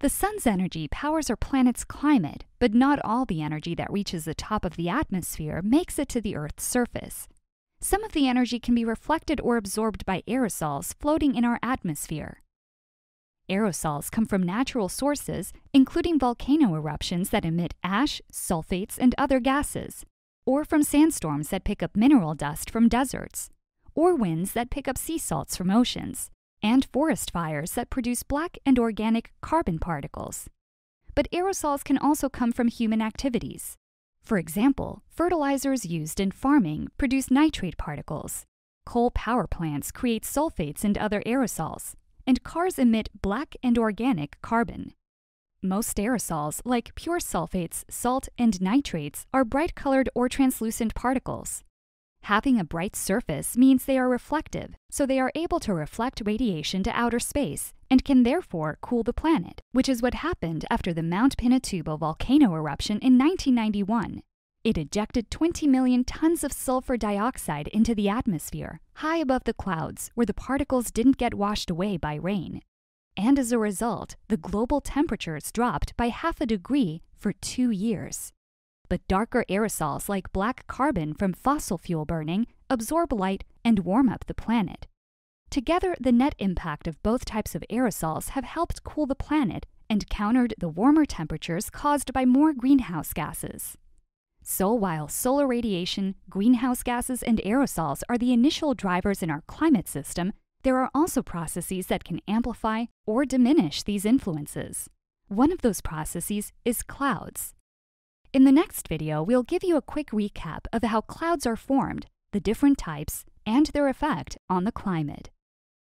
The sun's energy powers our planet's climate, but not all the energy that reaches the top of the atmosphere makes it to the Earth's surface. Some of the energy can be reflected or absorbed by aerosols floating in our atmosphere. Aerosols come from natural sources, including volcano eruptions that emit ash, sulfates, and other gases, or from sandstorms that pick up mineral dust from deserts, or winds that pick up sea salts from oceans, and forest fires that produce black and organic carbon particles. But aerosols can also come from human activities. For example, fertilizers used in farming produce nitrate particles. Coal power plants create sulfates and other aerosols, and cars emit black and organic carbon. Most aerosols, like pure sulfates, salt, and nitrates, are bright colored or translucent particles. Having a bright surface means they are reflective, so they are able to reflect radiation to outer space and can therefore cool the planet, which is what happened after the Mount Pinatubo volcano eruption in 1991. It ejected 20 million tons of sulfur dioxide into the atmosphere, high above the clouds, where the particles didn't get washed away by rain. And as a result, the global temperatures dropped by half a degree for two years. But darker aerosols like black carbon from fossil fuel burning absorb light and warm up the planet. Together, the net impact of both types of aerosols have helped cool the planet and countered the warmer temperatures caused by more greenhouse gases. So, while solar radiation, greenhouse gases, and aerosols are the initial drivers in our climate system, there are also processes that can amplify or diminish these influences. One of those processes is clouds. In the next video, we'll give you a quick recap of how clouds are formed, the different types, and their effect on the climate.